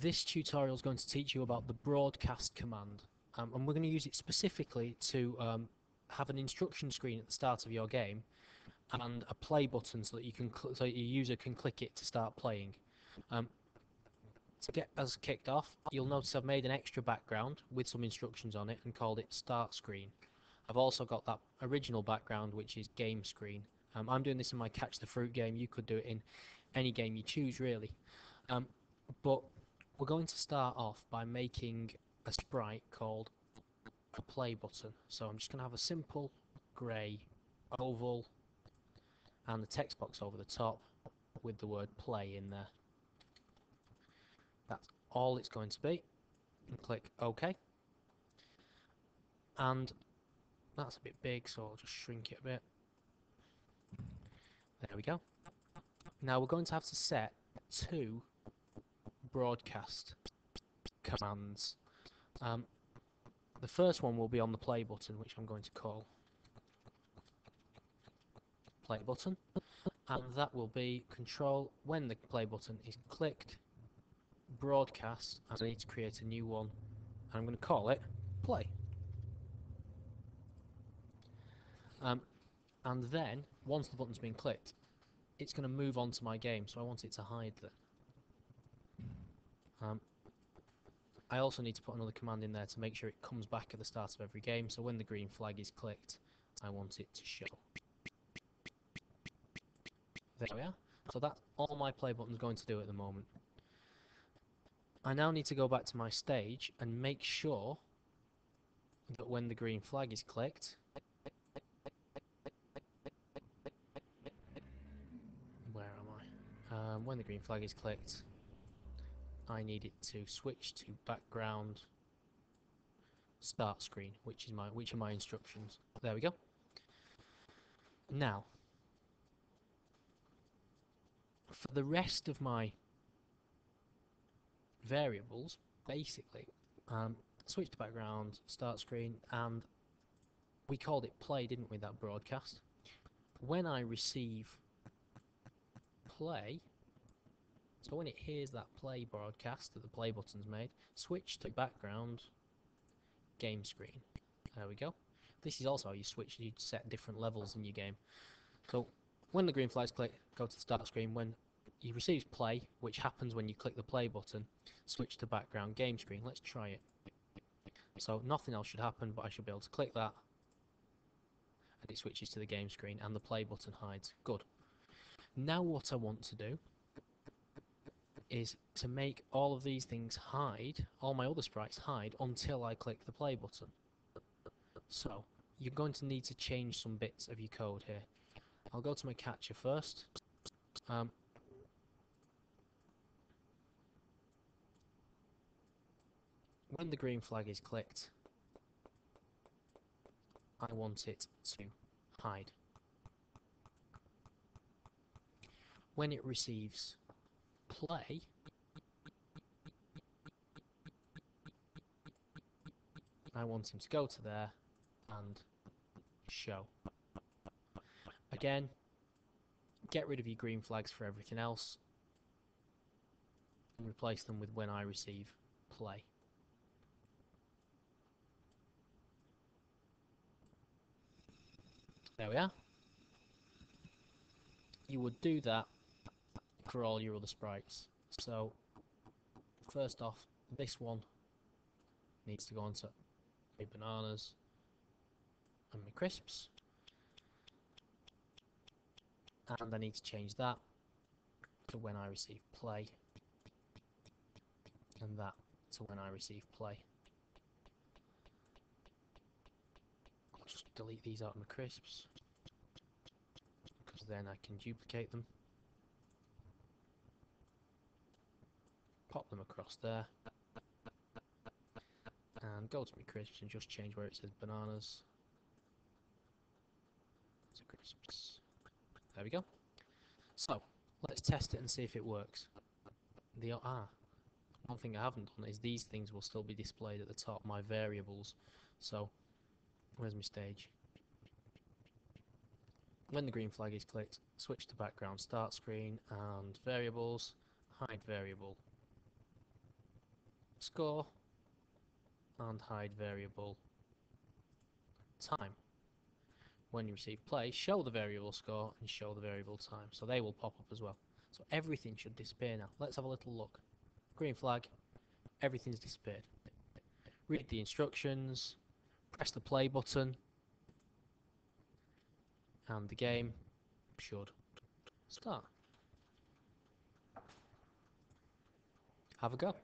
this tutorial is going to teach you about the broadcast command um, and we're going to use it specifically to um, have an instruction screen at the start of your game and a play button so that you can so your user can click it to start playing. Um, to get us kicked off, you'll notice I've made an extra background with some instructions on it and called it start screen. I've also got that original background which is game screen. Um, I'm doing this in my catch the fruit game, you could do it in any game you choose really. Um, but we're going to start off by making a sprite called a play button. So I'm just going to have a simple grey oval and the text box over the top with the word play in there. That's all it's going to be. And click OK. And that's a bit big, so I'll just shrink it a bit. There we go. Now we're going to have to set two broadcast commands. Um, the first one will be on the play button, which I'm going to call play button, and that will be control when the play button is clicked, broadcast, and I need to create a new one, and I'm going to call it play. Um, and then, once the button's been clicked, it's going to move on to my game, so I want it to hide there. Um, I also need to put another command in there to make sure it comes back at the start of every game, so when the green flag is clicked, I want it to show. There we are. So that's all my play button's going to do at the moment. I now need to go back to my stage and make sure that when the green flag is clicked, where am I? Um, when the green flag is clicked, I need it to switch to background start screen, which is my which are my instructions. There we go. Now, for the rest of my variables, basically, um, switch to background, start screen, and we called it play, didn't we, that broadcast? When I receive play, so when it hears that play broadcast that the play button's made, switch to background game screen. There we go. This is also how you switch, you set different levels in your game. So when the green flag's click, go to the start screen. When you receive play, which happens when you click the play button, switch to background game screen. Let's try it. So nothing else should happen, but I should be able to click that and it switches to the game screen and the play button hides. Good. Now what I want to do is to make all of these things hide, all my other sprites hide, until I click the play button. So, you're going to need to change some bits of your code here. I'll go to my catcher first. Um, when the green flag is clicked, I want it to hide. When it receives play, I want him to go to there and show. Again, get rid of your green flags for everything else and replace them with when I receive play. There we are. You would do that for all your other sprites. So, first off, this one needs to go onto my bananas and my crisps. And I need to change that to when I receive play. And that to when I receive play. I'll just delete these out of my crisps. Because then I can duplicate them. Pop them across there and go to my crisps and just change where it says bananas to crisps. There we go. So let's test it and see if it works. The ah, one thing I haven't done is these things will still be displayed at the top, my variables. So where's my stage? When the green flag is clicked, switch to background start screen and variables, hide variable score and hide variable time. When you receive play, show the variable score and show the variable time. So they will pop up as well. So everything should disappear now. Let's have a little look. Green flag, everything's disappeared. Read the instructions, press the play button, and the game should start. Have a go.